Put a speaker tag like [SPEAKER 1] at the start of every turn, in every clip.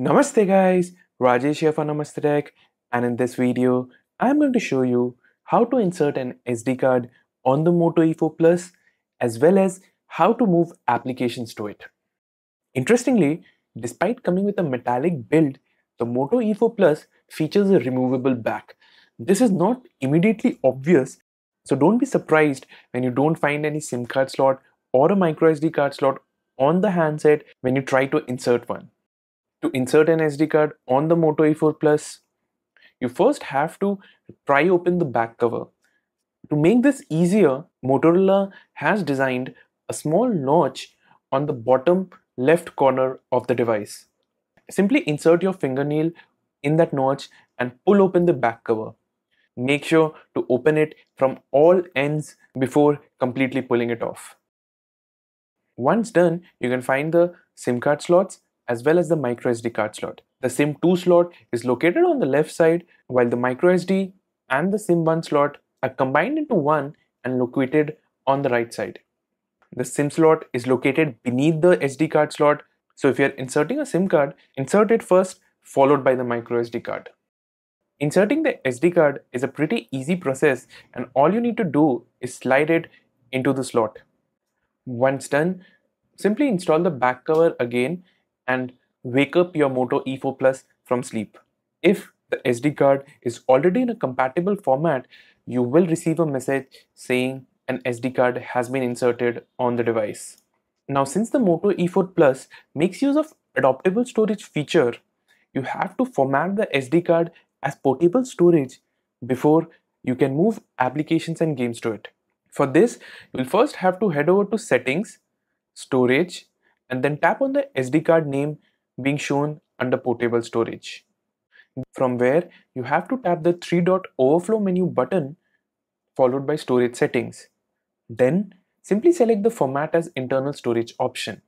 [SPEAKER 1] Namaste guys, Rajesh here for Namaste Tech and in this video I'm going to show you how to insert an SD card on the Moto E4 Plus as well as how to move applications to it. Interestingly, despite coming with a metallic build, the Moto E4 Plus features a removable back. This is not immediately obvious so don't be surprised when you don't find any SIM card slot or a micro SD card slot on the handset when you try to insert one. To insert an SD card on the Moto E4 Plus, you first have to pry open the back cover. To make this easier, Motorola has designed a small notch on the bottom left corner of the device. Simply insert your fingernail in that notch and pull open the back cover. Make sure to open it from all ends before completely pulling it off. Once done, you can find the SIM card slots as well as the microSD card slot. The SIM2 slot is located on the left side while the microSD and the SIM1 slot are combined into one and located on the right side. The SIM slot is located beneath the SD card slot. So if you're inserting a SIM card, insert it first followed by the microSD card. Inserting the SD card is a pretty easy process and all you need to do is slide it into the slot. Once done, simply install the back cover again and wake up your Moto E4 Plus from sleep. If the SD card is already in a compatible format, you will receive a message saying an SD card has been inserted on the device. Now since the Moto E4 Plus makes use of adaptable storage feature, you have to format the SD card as portable storage before you can move applications and games to it. For this, you will first have to head over to settings, storage, and then tap on the SD card name being shown under portable storage. From where you have to tap the three dot overflow menu button followed by storage settings. Then simply select the format as internal storage option.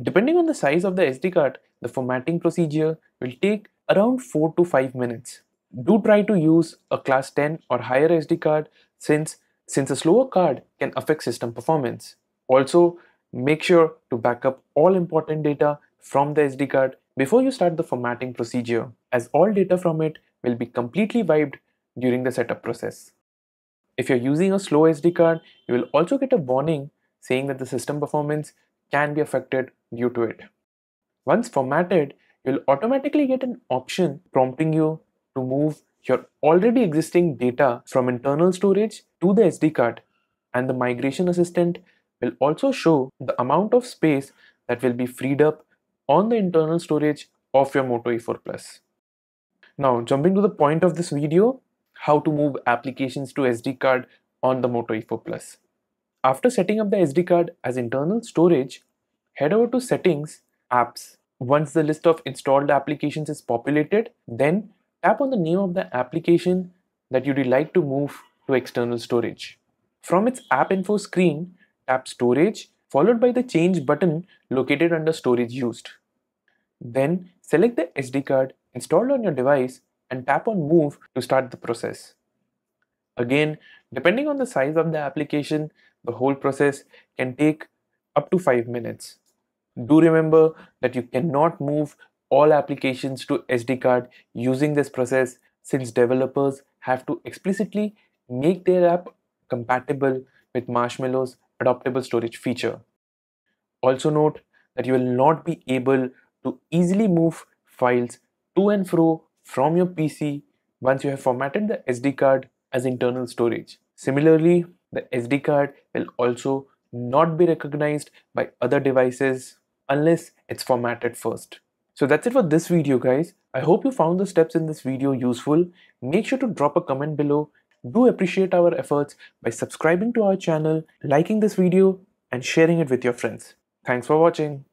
[SPEAKER 1] Depending on the size of the SD card, the formatting procedure will take around 4 to 5 minutes. Do try to use a class 10 or higher SD card since, since a slower card can affect system performance. Also, make sure to back up all important data from the SD card before you start the formatting procedure as all data from it will be completely wiped during the setup process. If you're using a slow SD card, you will also get a warning saying that the system performance can be affected due to it. Once formatted, you'll automatically get an option prompting you to move your already existing data from internal storage to the SD card and the migration assistant will also show the amount of space that will be freed up on the internal storage of your Moto E4 Plus. Now jumping to the point of this video, how to move applications to SD card on the Moto E4 Plus. After setting up the SD card as internal storage, head over to settings, apps, once the list of installed applications is populated, then tap on the name of the application that you'd like to move to external storage. From its app info screen, tap storage followed by the change button located under storage used. Then select the SD card installed on your device and tap on move to start the process. Again, depending on the size of the application, the whole process can take up to 5 minutes do remember that you cannot move all applications to SD card using this process since developers have to explicitly make their app compatible with Marshmallow's adaptable storage feature. Also note that you will not be able to easily move files to and fro from your PC once you have formatted the SD card as internal storage. Similarly, the SD card will also not be recognized by other devices unless it's formatted first. So that's it for this video guys. I hope you found the steps in this video useful. Make sure to drop a comment below. Do appreciate our efforts by subscribing to our channel, liking this video and sharing it with your friends. Thanks for watching.